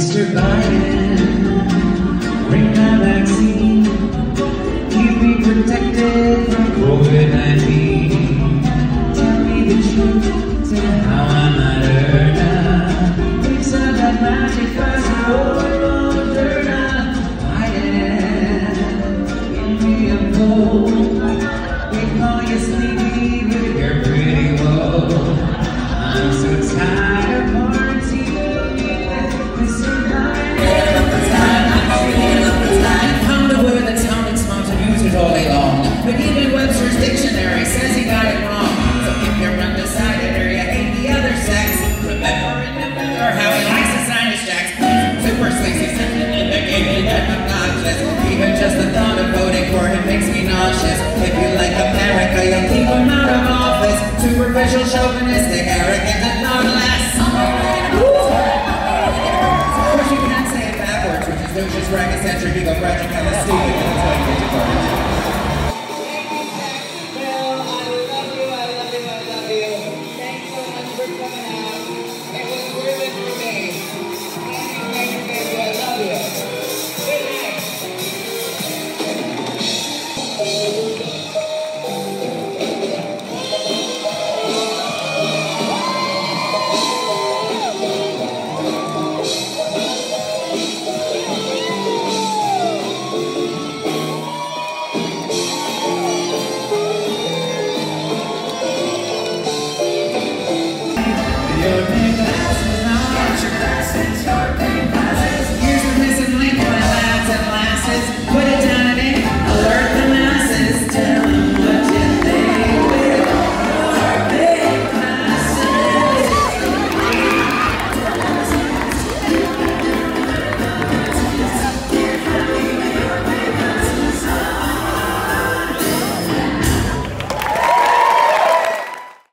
Mr. Biden, bring the vaccine. Keep me protected from COVID-19. Tell me the truth, tell how I now. It's a that magic Pfizer or Moderna. Biden, give me a vote. Even Webster's dictionary says he got it wrong. So if you're undecided or you hate the other sex, remember remember how he likes to sign his checks. Super sleazy, sitting in the game, and obnoxious. Even just the thought of voting for him makes me nauseous. If you like America, you'll keep him out of office. Superficial chauvinistic chauvinist Yeah.